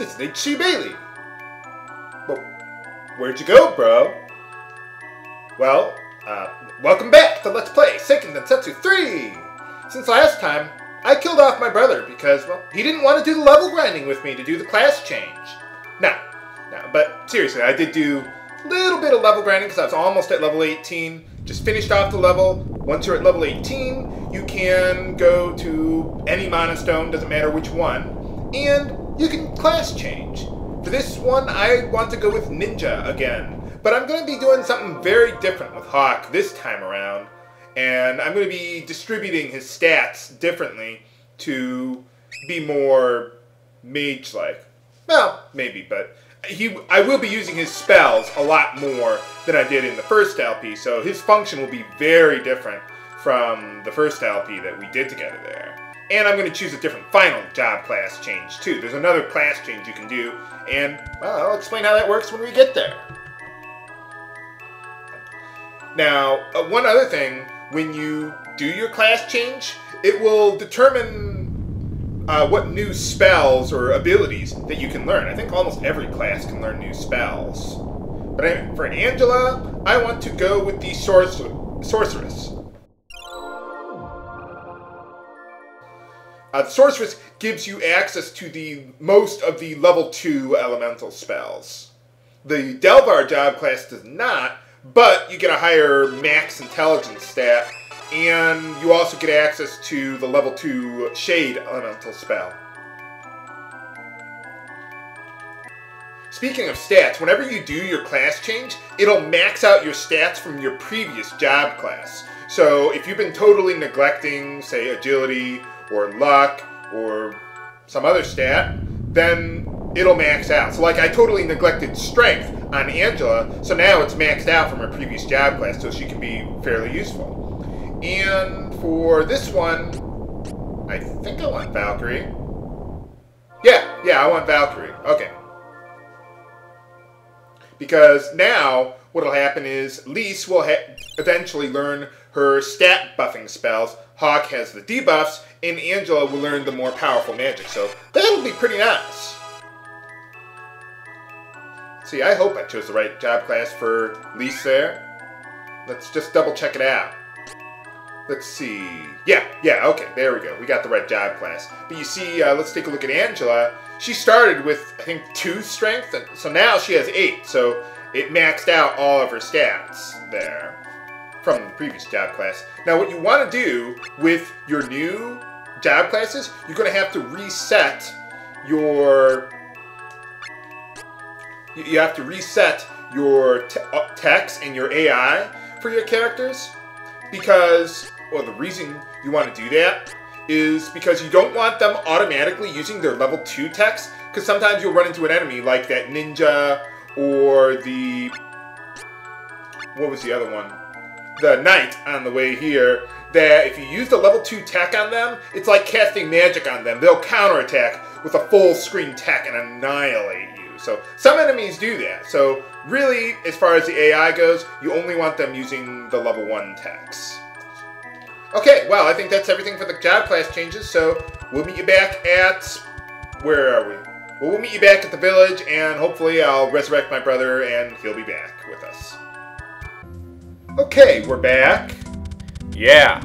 this is H.C. Bailly. Well, where'd you go, bro? Well, uh, welcome back to Let's Play Seiken Densetsu 3! Since last time, I killed off my brother because, well, he didn't want to do the level grinding with me to do the class change. Now, now, but seriously, I did do a little bit of level grinding because I was almost at level 18. Just finished off the level. Once you're at level 18, you can go to any Mana Stone, doesn't matter which one, and you can class change. For this one, I want to go with Ninja again. But I'm going to be doing something very different with Hawk this time around. And I'm going to be distributing his stats differently to be more mage-like. Well, maybe, but he I will be using his spells a lot more than I did in the first LP, so his function will be very different from the first LP that we did together there. And I'm going to choose a different final job class change too. There's another class change you can do, and well, I'll explain how that works when we get there. Now, uh, one other thing, when you do your class change, it will determine uh, what new spells or abilities that you can learn. I think almost every class can learn new spells. But for Angela, I want to go with the sorcer- Sorceress. Uh, the Sorceress gives you access to the most of the level 2 elemental spells. The Delvar job class does not, but you get a higher max intelligence stat, and you also get access to the level 2 Shade elemental spell. Speaking of stats, whenever you do your class change, it'll max out your stats from your previous job class. So if you've been totally neglecting, say, agility or luck or some other stat, then it'll max out. So like I totally neglected strength on Angela, so now it's maxed out from her previous job class, so she can be fairly useful. And for this one, I think I want Valkyrie. Yeah, yeah, I want Valkyrie. Okay. Because now what'll happen is Lise will eventually learn her stat buffing spells. Hawk has the debuffs, and Angela will learn the more powerful magic. So that'll be pretty nice. See, I hope I chose the right job class for Lise there. Let's just double check it out. Let's see. Yeah, yeah, okay, there we go. We got the right job class. But you see, uh, let's take a look at Angela. She started with, I think, two strength, and so now she has eight. So it maxed out all of her stats there from the previous job class. Now, what you want to do with your new job classes, you're going to have to reset your. You have to reset your te- uh, techs and your AI for your characters because, well, the reason you want to do that is because you don't want them automatically using their level 2 techs because sometimes you'll run into an enemy like that ninja or the what was the other one the knight on the way here that if you use the level 2 tech on them it's like casting magic on them. They'll counterattack with a full screen tech and annihilate you. So some enemies do that. So really as far as the ai goes you only want them using the level 1 techs okay well i think that's everything for the job class changes so we'll meet you back at where are we? Well, we'll meet you back at the village, and hopefully I'll resurrect my brother, and he'll be back with us. Okay, we're back. Yeah.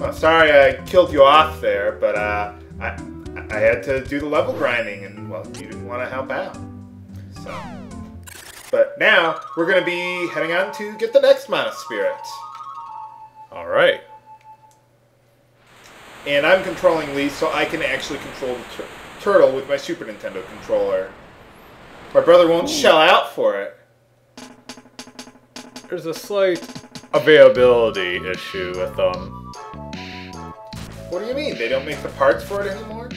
Oh, sorry I killed you off there, but uh, I I had to do the level grinding, and well, you didn't want to help out. So, but now we're gonna be heading on to get the next Mana Spirit, All right. and I'm controlling Lee, so I can actually control the tur- turtle with my Super Nintendo controller. My brother won't shell out for it. There's a slight availability issue with them. What do you mean? They don't make the parts for it anymore?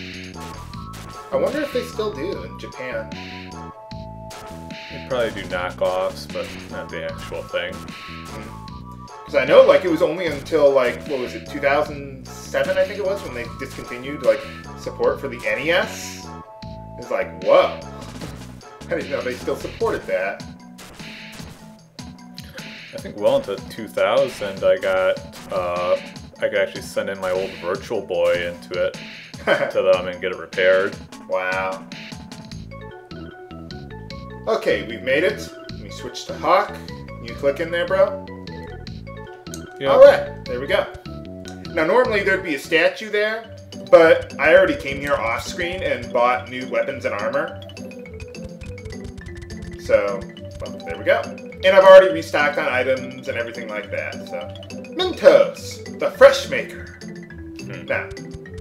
I wonder if they still do in Japan. They probably do knockoffs, but not the actual thing. Hmm. Because I know, like, it was only until, like, what was it, 2007, I think it was, when they discontinued, like, support for the NES. It's like, whoa. I didn't know they still supported that. I think well into 2000, I got uh, I could actually send in my old Virtual Boy into it to them and get it repaired. Wow. Okay, we've made it. Let me switch to Hawk. You click in there, bro. Yeah. Alright, there we go. Now, normally there'd be a statue there, but I already came here off screen and bought new weapons and armor. So, well, there we go. And I've already restocked on items and everything like that, so. Mentos, the fresh maker. Hmm. No,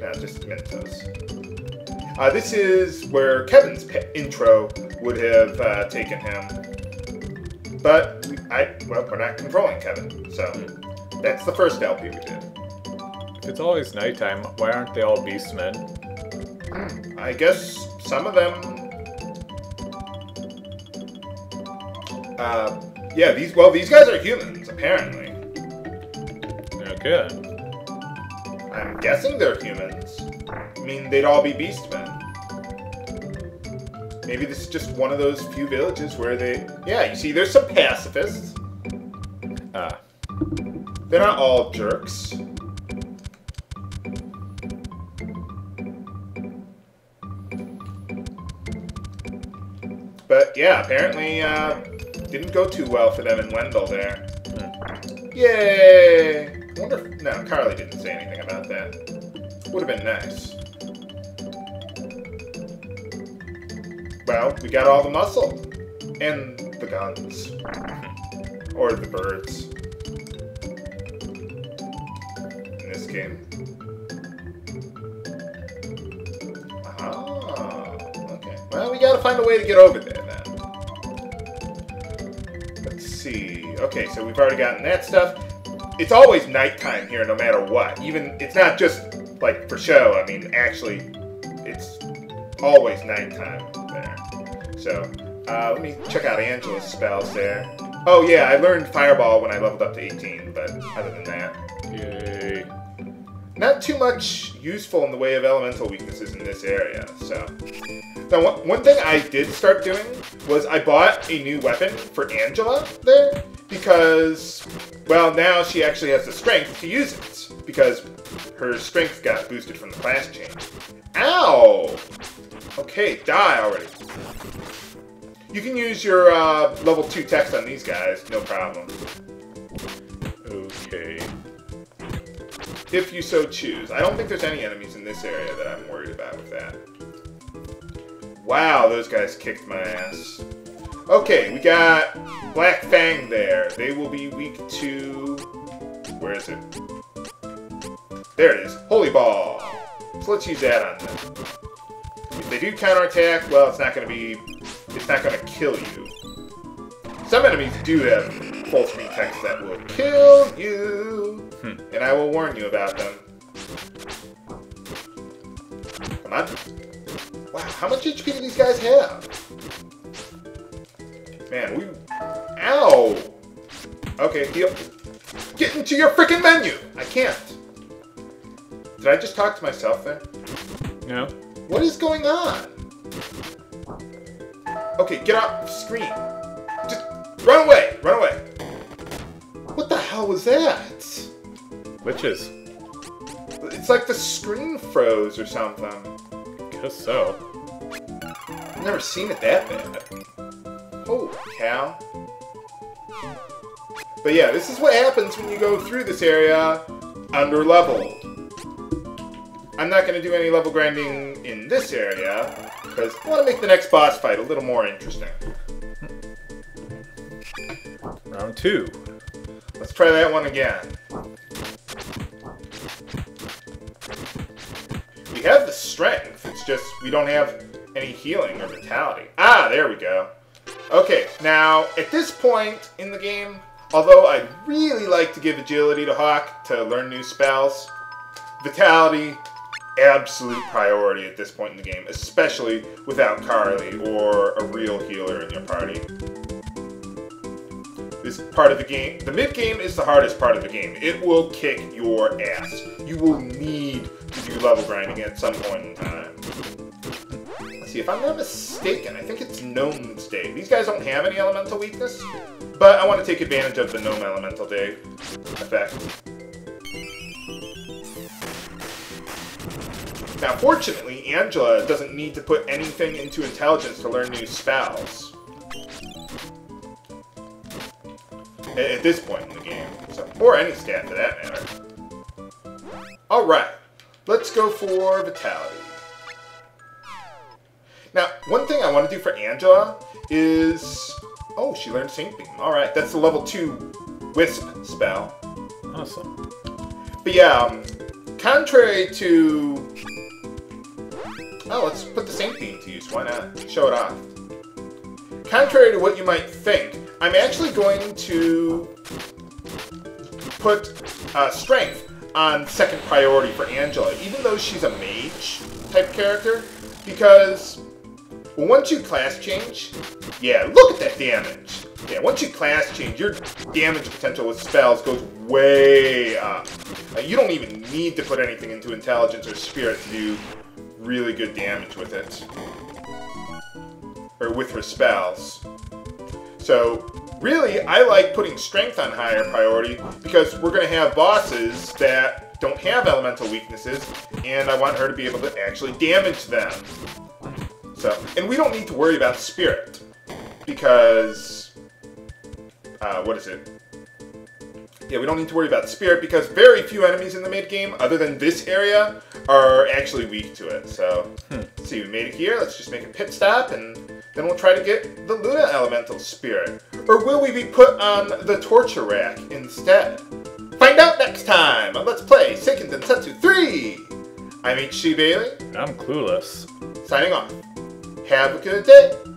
no, just Mintos. Uh, this is where Kevin's intro would have uh, taken him. But, I, well, we're not controlling Kevin, so that's the first LP we did. If it's always nighttime, why aren't they all beastmen? I guess some of them. Uh, yeah, these well, these guys are humans apparently. Yeah, good. I'm guessing they're humans. I mean, they'd all be beastmen. Maybe this is just one of those few villages where they. Yeah, you see, there's some pacifists. Ah, They're not all jerks. But yeah, apparently uh, didn't go too well for them in Wendel there. Yay! I wonder if, no, Carlie didn't say anything about that. Would have been nice. Well, we got all the muscle. And the guns. or the birds. In this game. Ah, okay. Well, we gotta find a way to get over there Okay, so we've already gotten that stuff. It's always nighttime here, no matter what. Even it's not just like for show. I mean, actually, it's always nighttime there. So uh, let me check out Angela's spells there. Oh yeah, I learned Fireball when I leveled up to 18, but other than that, yay. not too much useful in the way of elemental weaknesses in this area. So now one, one thing I did start doing was I bought a new weapon for Angela there because well now she actually has the strength to use it because her strength got boosted from the class change. Ow! Okay, die already. You can use your uh, level 2 techs on these guys, no problem. Okay. If you so choose. I don't think there's any enemies in this area that I'm worried about with that. Wow, those guys kicked my ass. Okay, we got Black Fang there. They will be weak to... Where is it? There it is. Holy Ball. So let's use that on them. If they do counterattack, well, it's not going to be... It's not going to kill you. Some enemies do have full screen techs that will kill you. Hmm. And I will warn you about them. Come on. How much HP do these guys have? Man, we... Ow! Okay, heal. Get into your freaking menu! I can't. Did I just talk to myself there? No? What is going on? Okay, get off screen. Just run away! Run away! What the hell was that? Witches. It's like the screen froze or something. Guess so. I've never seen it that bad. Holy cow. But yeah, this is what happens when you go through this area under leveled. I'm not going to do any level grinding in this area because I want to make the next boss fight a little more interesting. Round two. Let's try that one again. We have the strength, it's just we don't have any healing or vitality. Ah, there we go. Okay, now at this point in the game, although I'd really like to give agility to Hawk to learn new spells, vitality, absolute priority at this point in the game, especially without Carlie or a real healer in your party. This part of the game, the mid game is the hardest part of the game. It will kick your ass. You will need to do level grinding at some point in time. See, if I'm not mistaken, I think it's Gnome's Day. These guys don't have any elemental weakness, but I want to take advantage of the Gnome Elemental Day effect. Now, fortunately, Angela doesn't need to put anything into intelligence to learn new spells. At, this point in the game, so, or any stat for that matter. All right, let's go for vitality. Now, one thing I want to do for Angela is, oh, she learned Saint Beam. All right, that's the level two Wisp spell. Awesome. But yeah, um, contrary to... Oh, let's put the Saint Beam to use. Why not? Show it off. Contrary to what you might think, I'm actually going to put uh, Strength on second priority for Angela, even though she's a mage type character, because well, once you class change, yeah, look at that damage. Yeah, once you class change, your damage potential with spells goes way up. You don't even need to put anything into intelligence or spirit to do really good damage with it. Or with her spells. So, really, I like putting strength on higher priority because we're going to have bosses that don't have elemental weaknesses, and I want her to be able to actually damage them. So, and we don't need to worry about spirit because uh, what is it? Yeah, we don't need to worry about spirit because very few enemies in the mid game, other than this area, are actually weak to it. So, Hmm. see, we made it here. Let's just make a pit stop, and then we'll try to get the Luna Elemental Spirit. Or will we be put on the torture rack instead? Find out next time on Let's Play Seiken Densetsu 3! I'm HC Bailly, I'm clueless. signing off. Have a good day.